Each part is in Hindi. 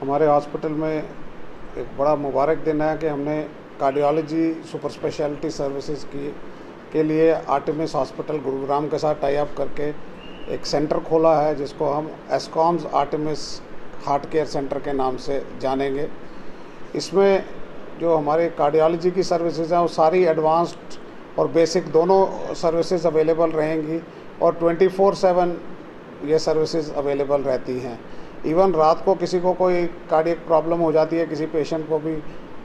हमारे हॉस्पिटल में एक बड़ा मुबारक दिन है कि हमने कार्डियोलॉजी सुपर स्पेशलिटी सर्विसेज़ की, के लिए आर्टिमिस हॉस्पिटल गुरुग्राम के साथ टाई अप करके एक सेंटर खोला है, जिसको हम एस्कॉम्स आर्टिमिस हार्ट केयर सेंटर के नाम से जानेंगे। इसमें जो हमारे कार्डियोलॉजी की सर्विसेज़ हैं, वो सारी एडवांस्ड और बेसिक दोनों सर्विसेज़ अवेलेबल रहेंगी और ट्वेंटी फोर सेवन ये सर्विसेज़ अवेलेबल रहती हैं। इवन रात को किसी को कोई कार्डियक प्रॉब्लम हो जाती है किसी पेशेंट को भी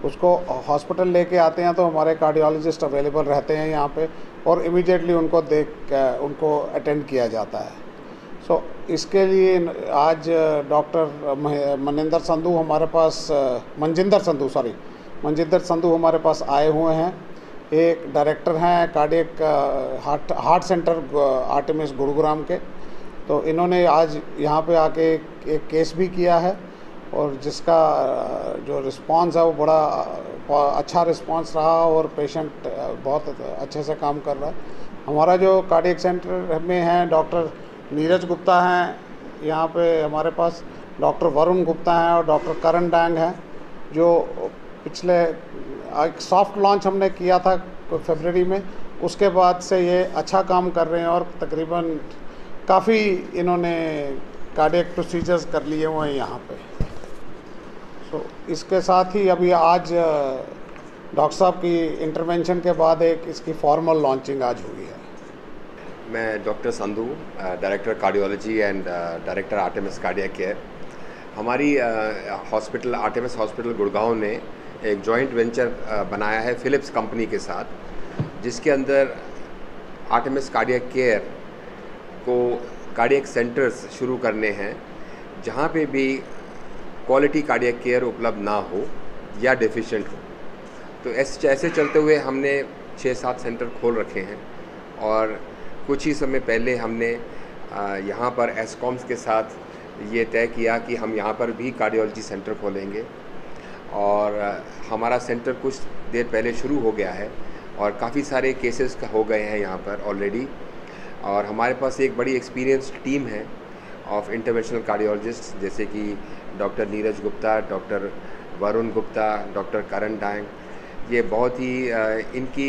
उसको हॉस्पिटल लेके आते हैं तो हमारे कार्डियोलॉजिस्ट अवेलेबल रहते हैं यहाँ पे और इमीडिएटली उनको देख उनको अटेंड किया जाता है। सो so, इसके लिए आज डॉक्टर मनिंदर संधू हमारे पास मनजिंदर संधू सॉरी मनजिंदर संधू हमारे पास आए हुए हैं। एक डायरेक्टर हैं cardiac heart heart centre Artemis Gurugram के। तो इन्होंने आज यहाँ पे आके एक केस भी किया है और जिसका जो रिस्पांस है वो बड़ा अच्छा रिस्पांस रहा और पेशेंट बहुत अच्छे से काम कर रहा है। हमारा जो कार्डियक सेंटर में है डॉक्टर नीरज गुप्ता हैं, यहाँ पे हमारे पास डॉक्टर वरुण गुप्ता हैं और डॉक्टर करण डैंग हैं, जो पिछले एक सॉफ्ट लॉन्च हमने किया था फेबररी में, उसके बाद से ये अच्छा काम कर रहे हैं और तकरीबन काफ़ी इन्होंने कार्डियक प्रोसीजर्स कर लिए हुए हैं यहाँ पे। सो इसके साथ ही अभी आज डॉक्टर साहब की इंटरवेंशन के बाद एक इसकी फॉर्मल लॉन्चिंग आज हुई है। मैं doctor Sandhu director cardiology and director Artemis cardiac care हमारी हॉस्पिटल आर्टेमिस हॉस्पिटल गुड़गांव ने एक जॉइंट वेंचर बनाया है फिलिप्स कंपनी के साथ, जिसके अंदर आर्टेमिस कार्डिया केयर को कार्डियक सेंटर्स शुरू करने हैं, जहाँ पे भी क्वालिटी कार्डियक केयर उपलब्ध ना हो या डिफिशेंट हो। तो ऐसे ऐसे चलते हुए हमने छः सात सेंटर खोल रखे हैं और कुछ ही समय पहले हमने यहाँ पर एसकॉम्स के साथ ये तय किया कि हम यहाँ पर भी कार्डियोलॉजी सेंटर खोलेंगे और हमारा सेंटर कुछ देर पहले शुरू हो गया है और काफ़ी सारे केसेस का हो गए हैं यहाँ पर ऑलरेडी और हमारे पास एक बड़ी एक्सपीरियंस टीम है ऑफ़ इंटरनेशनल कार्डियोलॉजिस्ट जैसे कि doctor Neeraj Gupta doctor Varun Gupta doctor Karan Dang ये बहुत ही इनकी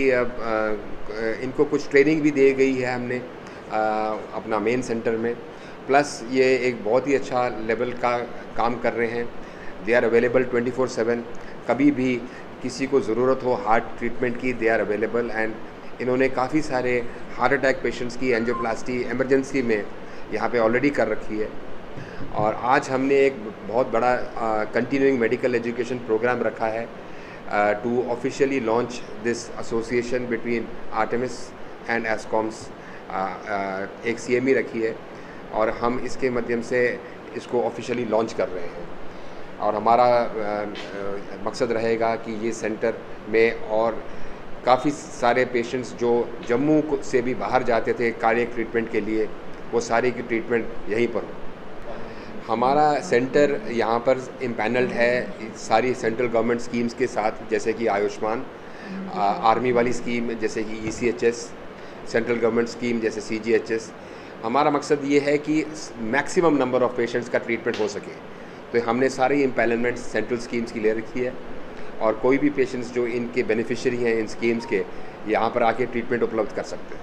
इनको कुछ ट्रेनिंग भी दी गई है हमने अपना मेन सेंटर में। प्लस ये एक बहुत ही अच्छा लेवल का काम कर रहे हैं। They are available twenty four seven कभी भी किसी को ज़रूरत हो हार्ट ट्रीटमेंट की दे आर अवेलेबल एंड इन्होंने काफ़ी सारे हार्ट अटैक पेशेंट्स की, एंजियोप्लास्टी, एमरजेंसी में यहाँ पे ऑलरेडी कर रखी है। और आज हमने एक बहुत बड़ा कंटिन्यूइंग मेडिकल एजुकेशन प्रोग्राम रखा है to officially launch this association between Artemis and एसकॉम्स एक सी रखी है और हम इसके माध्यम से इसको ऑफिशियली लॉन्च कर रहे हैं। और हमारा मकसद रहेगा कि ये सेंटर में और काफ़ी सारे पेशेंट्स जो जम्मू से भी बाहर जाते थे कार्डियक ट्रीटमेंट के लिए, वो सारे की ट्रीटमेंट यहीं पर हमारा सेंटर यहाँ पर इम्पैनल्ड है, सारी सेंट्रल गवर्नमेंट स्कीम्स के साथ, जैसे कि आयुष्मान आर्मी वाली स्कीम जैसे कि ईसीएचएस सेंट्रल गवर्नमेंट स्कीम जैसे सीजीएचएस हमारा मकसद ये है कि मैक्सिमम नंबर ऑफ़ पेशेंट्स का ट्रीटमेंट हो सके। तो हमने सारी इम्पेलमेंट सेंट्रल स्कीम्स की ले रखी है। और कोई भी पेशेंट्स जो इनके बेनिफिशियरी हैं इन स्कीम्स के यहाँ पर आके ट्रीटमेंट उपलब्ध कर सकते हैं।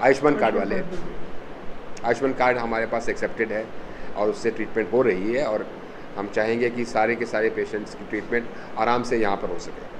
आयुष्मान कार्ड? वाले आयुष्मान कार्ड हमारे पास एक्सेप्टेड है और उससे ट्रीटमेंट हो रही है और हम चाहेंगे कि सारे के सारे पेशेंट्स की ट्रीटमेंट आराम से यहाँ पर हो सके।